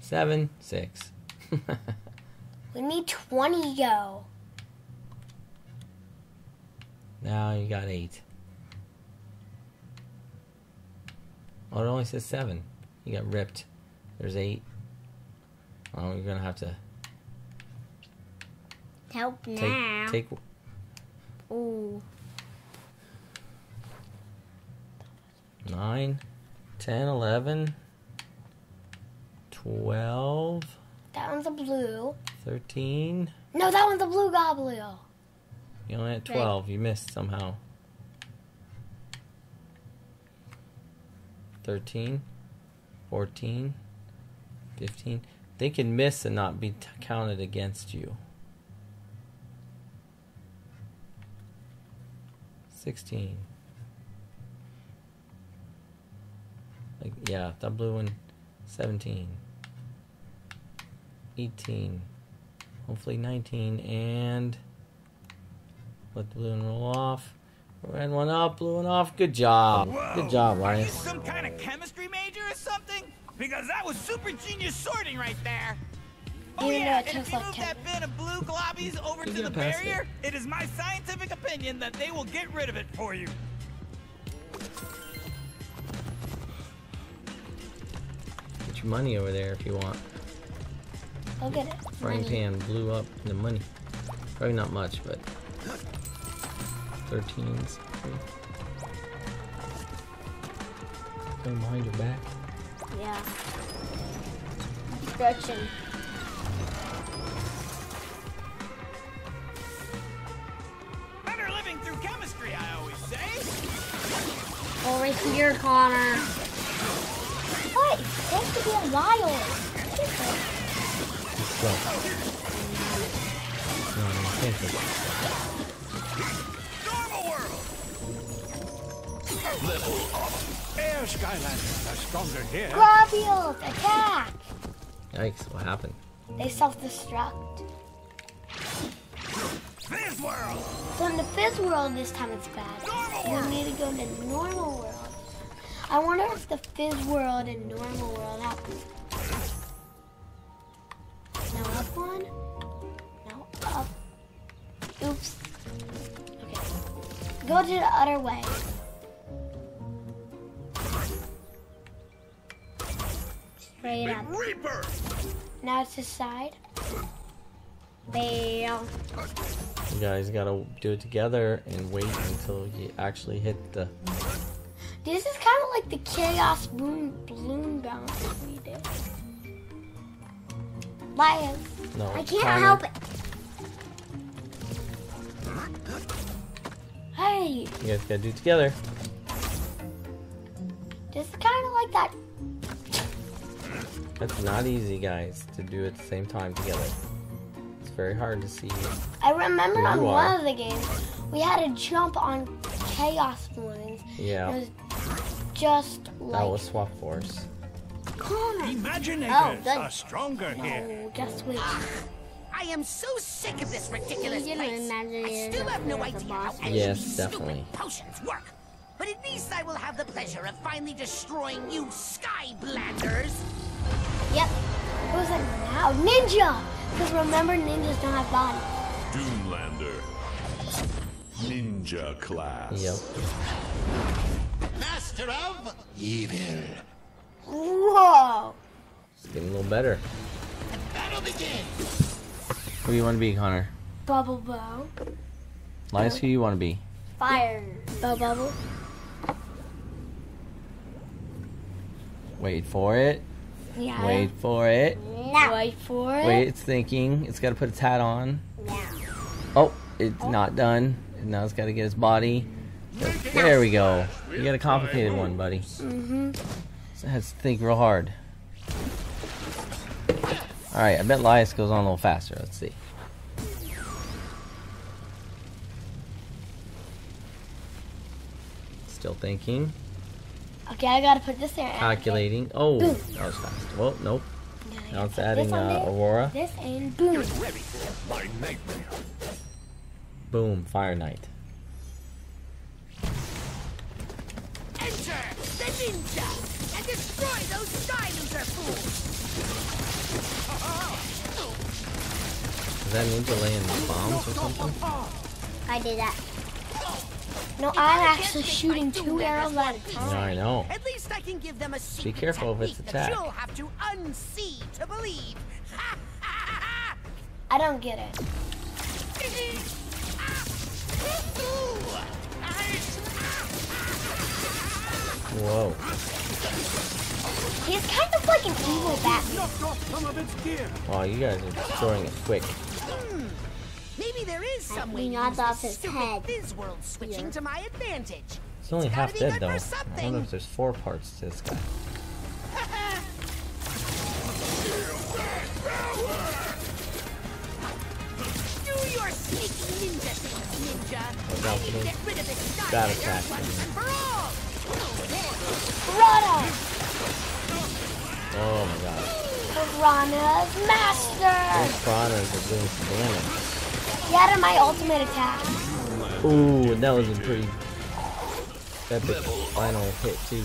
Seven, six. We need 20 go. now you got eight. Oh, it only says seven. You got ripped. There's eight. Oh, you're gonna have to Help take now. take. Ooh. Nine, ten, eleven, twelve, That one's a blue. thirteen. No, that one's a blue goblio. You only had 12. You missed somehow. 13, 14, 15. They can miss and not be t- counted against you. 16. Like, yeah, that blue one. 17. 18. Hopefully 19 and let the blue one roll off. Red one up, blue one off. Good job. Good job, Are you some kind of chemistry major or something? Because that was super genius sorting right there. Oh Even yeah, and if tastes you like move that bin of blue globbies over to the got past barrier, it is my scientific opinion that they will get rid of it for you. Get your money over there if you want. Go get it. Frying Money. pan blew up the money. Probably not much, but 13s. Going behind your back. Yeah. Stretching. Over here, Connor. What? It has to be a while. Just go. No, no, can't take it. Level up. Air Skylanders are stronger here. Globules, attack! Yikes, what happened? They self-destruct. Fizz World! So in the Fizz world this time it's bad. We need to go to normal world. I wonder if the Fizz world and normal world have no up one, no up. Oops. Okay. Go to the other way. Straight up. Reaper! Now it's this side. Bam. You guys gotta do it together and wait until you actually hit the. This is kind of like the chaos balloon balloon bounce we did. Lions. No, I can't help it. Hey, You guys gotta do it together. this is kind of like that. That's not easy, guys, to do at the same time together. It's very hard to see. I remember on one of the games, we had to jump on chaos balloons. Yeah. It was just like That was Swap Force. Connor. Imaginators Oh, that- are stronger here. No, just wait. I am so sick of this ridiculous place. I still have no idea how boss. Yes, of these stupid potions work. But at least I will have the pleasure of finally destroying you Skyblanders. Yep. Who's it now? Ninja. Because remember, ninjas don't have bodies. Doomlander. Ninja class. Yep. Master of evil. Whoa. It's getting a little better. Battle begins. Who do you want to be, Connor? Bubble bow. Linus, who do you want to be? Fire. Bow bubble. Wait for it. Yeah. Wait for it. No. Wait for it. Wait, it's thinking. It's got to put its hat on. No. Oh, it's not done. Now it's got to get its body. There we go. You got a complicated one, buddy. Mm-hmm. So it has to think real hard. Alright, I bet Lias goes on a little faster. Let's see. Still thinking. Okay, I gotta put this there. Calculating. Oh, Boom. that was fast. Well, nope. Now it's adding uh, Aurora. This and boom. My nightmare. Boom, Fire Knight. Enter the ninja and destroy those Sky Loser fools. Is that ninja laying bombs or something? I did that. No, I'm actually shooting two arrows at a Yeah, time. I know. At least I can give them a secret careful of its attack. you'll have to unsee to believe. I don't get it. Whoa. He's kind of like an evil Batman. Knocked off some of its gear. Wow, you guys are destroying it quick. Hmm. Maybe there is some way We to knocked use off his head. Fizz world switching to my advantage. It's only gotta half dead though. for I something. wonder if there's four parts to this guy. Do your sneaky ninja things, ninja. I need to get rid of this Sky bad Lander attacks. once and for all. Run Oh my god. Piranha's master! Those piranhas are doing some damage. Get out of my ultimate attack. Ooh, that was a pretty epic final hit too.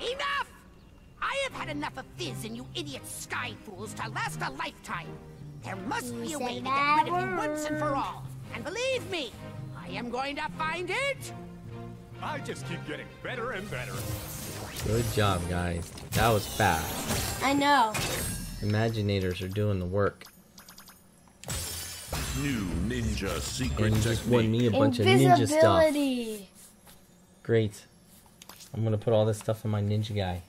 Enough! I have had enough of Fizz and you idiot sky fools to last a lifetime. There must be a way to get rid of you once and for all. And believe me, I am going to find it. I just keep getting better and better. Good job, guys. That was fast. I know. Imaginators are doing the work. New ninja secret And you just won me a bunch of ninja stuff. Great. I'm gonna put all this stuff in my ninja guy.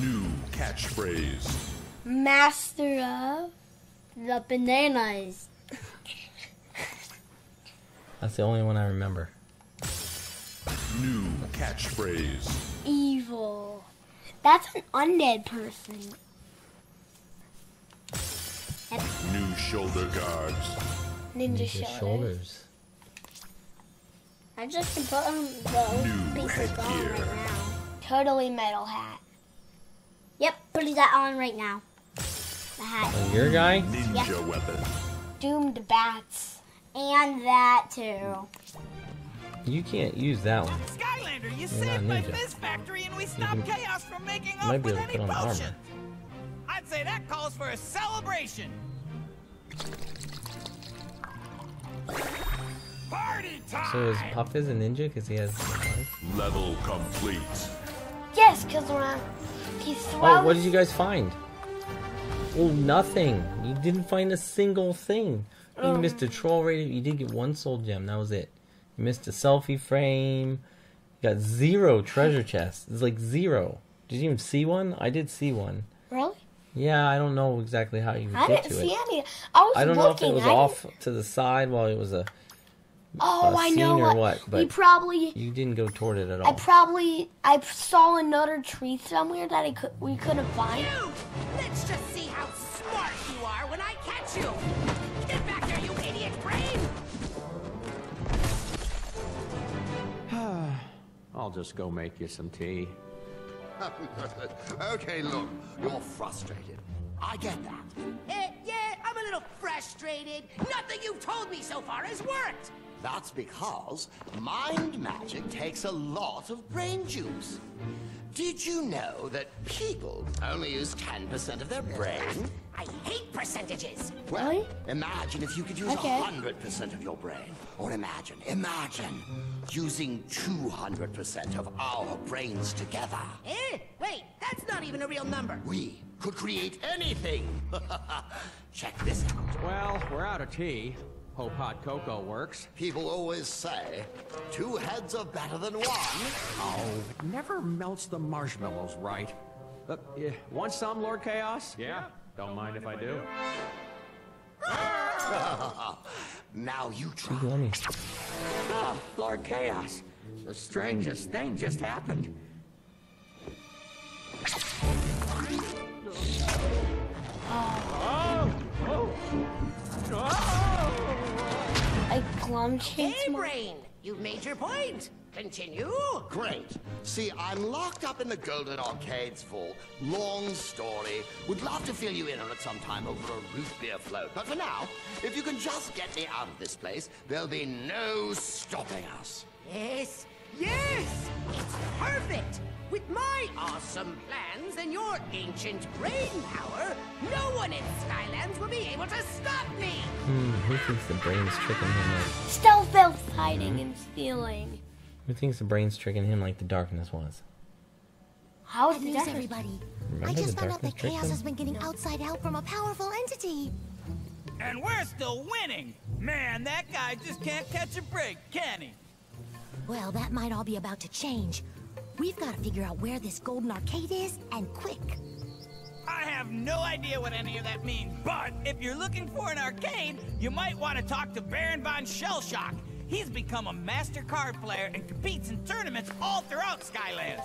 New catchphrase. Master of The bananas. That's the only one I remember. New catchphrase. evil. That's an undead person. New shoulder guards. Ninja, Ninja shoulders. shoulders. I just can put on the pieces on headgear. right now. Totally metal hat. Yep, putting that on right now. The hat. Oh, your guy? Ninja weapon. Doomed bats. And that too. You can't use that one. Skylander, you You're saved my ninja. Fizz factory and we stopped can- Kaos from making you might off be with able to any put armor. potion. I'd say that calls for a celebration. Party time! So is Puff is a ninja because he has. Level complete. Yes, because when I, he throws. Oh, what did you guys find? Oh, nothing. You didn't find a single thing. You Um. missed a troll rated. You did get one soul gem. That was it. You missed a selfie frame. You got zero treasure chests. It's like zero. Did you even see one? I did see one. Really? Yeah, I don't know exactly how you would I get didn't to see it. any. I was I don't looking. know if it was I didn't- off to the side while it was a, Oh, a I scene know or what. what, we but probably. you didn't go toward it at all. I probably. I saw another tree somewhere that I could. We couldn't find. You! Let's just see how smart you are when I catch you. I'll just go make you some tea. okay, look, you're frustrated. I get that. Eh, yeah, I'm a little frustrated. Nothing you've told me so far has worked. That's because mind magic takes a lot of brain juice. Did you know that people only use 10% of their brain? I hate percentages. Well, imagine if you could use Okay. 100% of your brain. Or imagine, imagine using 200% of our brains together. Eh? Wait, that's not even a real number. We could create anything. Check this out. Well, we're out of tea. Hope hot cocoa works. People always say, two heads are better than one. Oh, it never melts the marshmallows right. Uh, yeah, want some, Lord Kaos? Yeah. Don't mind if I do. now you try. Yummy. Ah, Lord Kaos. The strangest thing just happened. I glum chase Hey, my. brain, you've made your point. Continue. Great. See, I'm locked up in the Golden Arcades vault. Long story. Would love to fill you in on it sometime over a root beer float. But for now, if you can just get me out of this place, there'll be no stopping us. Yes, yes, it's perfect. With my awesome plans and your ancient brain power, no one in Skylands will be able to stop me. Hmm, who thinks the brain's tricking him like? Stealth elf hiding and stealing. Who thinks the brain's tricking him like the darkness was? How Good news, everybody. I just found out that Kaos him? has been getting outside help from a powerful entity. And we're still winning. Man, that guy just can't catch a break, can he? Well, that might all be about to change. We've got to figure out where this golden arcade is, and quick. I have no idea what any of that means, but if you're looking for an arcade, you might want to talk to Baron von Shellshock. He's become a master card player and competes in tournaments all throughout Skylands.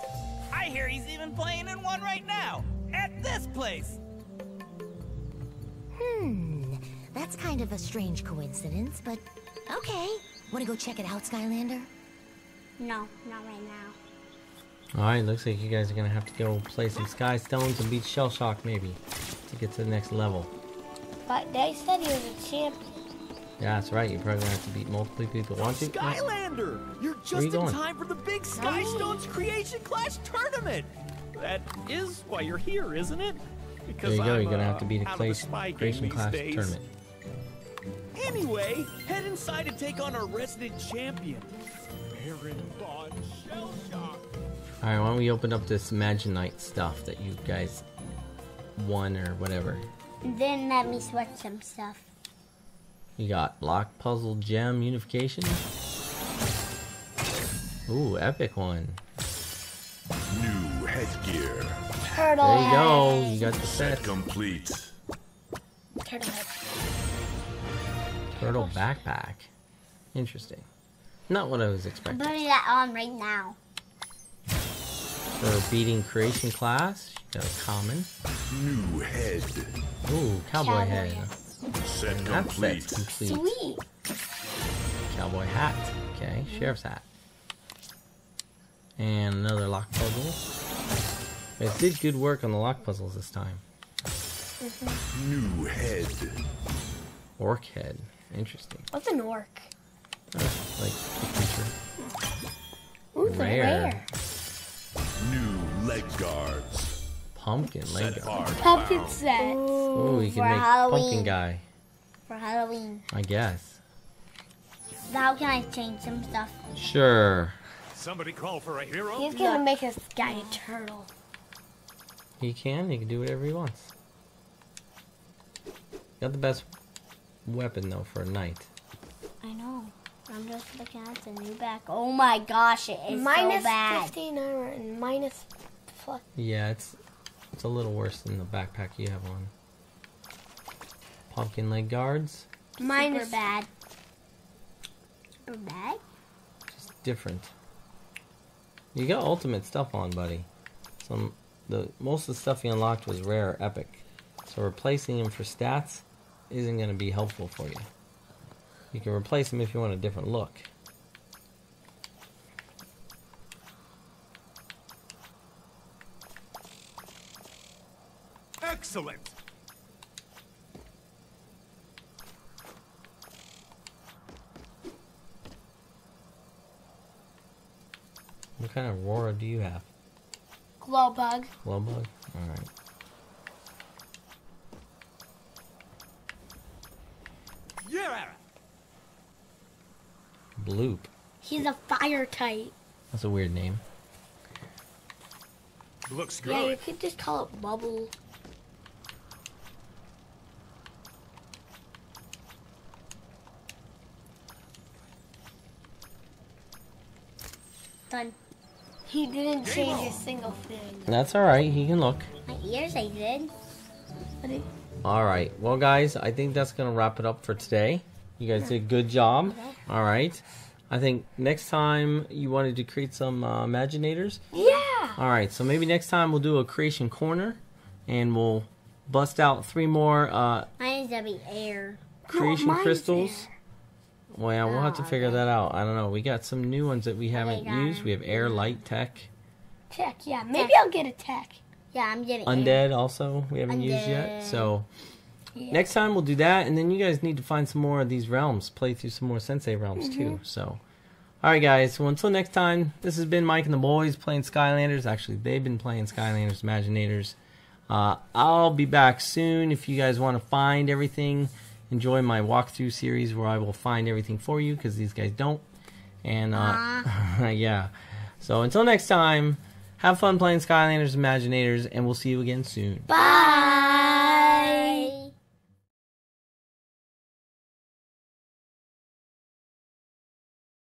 I hear he's even playing in one right now, at this place. Hmm, that's kind of a strange coincidence, but okay. Want to go check it out, Skylander? No, not right now. Alright, looks like you guys are gonna have to go play some Sky Stones and beat Shell Shock maybe to get to the next level. But they said he was a champion. Yeah, that's right. You're probably gonna have to beat multiple people. Want to? Skylander! You're just you in going? time for the big Sky Stones Creation Clash tournament! That is why you're here, isn't it? Because There Because you go. I'm, You're gonna uh, have to beat a clay, the creation these class days. tournament. Anyway, head inside and take on our resident champion, Baron Von Shellshock. Alright, why don't we open up this Imaginite stuff that you guys won or whatever. Then let me switch some stuff. You got block puzzle gem unification. Ooh, epic one. New headgear. Turtle There you go. You got the set. Complete. Turtle head. Turtle backpack. Interesting. Not what I was expecting. I'm expecting. putting that on right now. For beating Creation Clash, you got a common. New head. Ooh, cowboy, Cowboy head. head. Set complete. set's complete. Sweet. Cowboy hat. Okay, sheriff's hat. And another lock puzzle. It did good work on the lock puzzles this time. Mm-hmm. New head. Orc head. Interesting. What's an orc? Uh, like the creature. Ooh, they're Rare. rare. New leg guards. Pumpkin leg. Set hard Pumpkin bound. set. Ooh, you can make Halloween. pumpkin guy. For Halloween. I guess. How can I change some stuff? Sure. Somebody call for a hero? He's gonna make this guy a turtle. He can. He can do whatever he wants. Got the best weapon though for a knight. I know. I'm just looking at the new back. Oh my gosh, it is Minus so bad. 15 armor and minus fuck. Yeah, it's it's a little worse than the backpack you have on. Pumpkin leg guards, Minus Super bad. Super bad? just different. You got ultimate stuff on, buddy. Some the most of the stuff you unlocked was rare or epic. So replacing him for stats isn't going to be helpful for you. You can replace them if you want a different look. Excellent. What kind of aurora do you have? glow bug. Glow bug? Alright. Yeah. Bloop. He's a fire type. That's a weird name. Looks good. Yeah, you could just call it bubble. Done. He didn't change a single thing. That's alright, he can look. My ears I did. But it, Alright, well, guys, I think that's going to wrap it up for today. You guys did a good job. Alright. I think next time you wanted to create some uh, Imaginators. yeah. Alright, so maybe next time we'll do a creation corner and we'll bust out three more uh, Mine is gonna be air. creation mine's crystals. Well, yeah, we'll have to Oh, figure that out. I don't know. We got some new ones that we haven't got used. We have air, light, tech, Tech, yeah. Maybe I'll get a tech. Yeah, I'm getting air. undead. Also, we haven't used yet. So Yeah. next time we'll do that, and then you guys need to find some more of these realms. Play through some more Sensei realms Mm-hmm. too. So, all right, guys. Well, until next time, this has been Mike and the boys playing Skylanders. Actually, they've been playing Skylanders Imaginators. Uh, I'll be back soon if you guys want to find everything. Enjoy my walkthrough series where I will find everything for you because these guys don't. And uh, yeah. So until next time, have fun playing Skylanders Imaginators, and we'll see you again soon. Bye.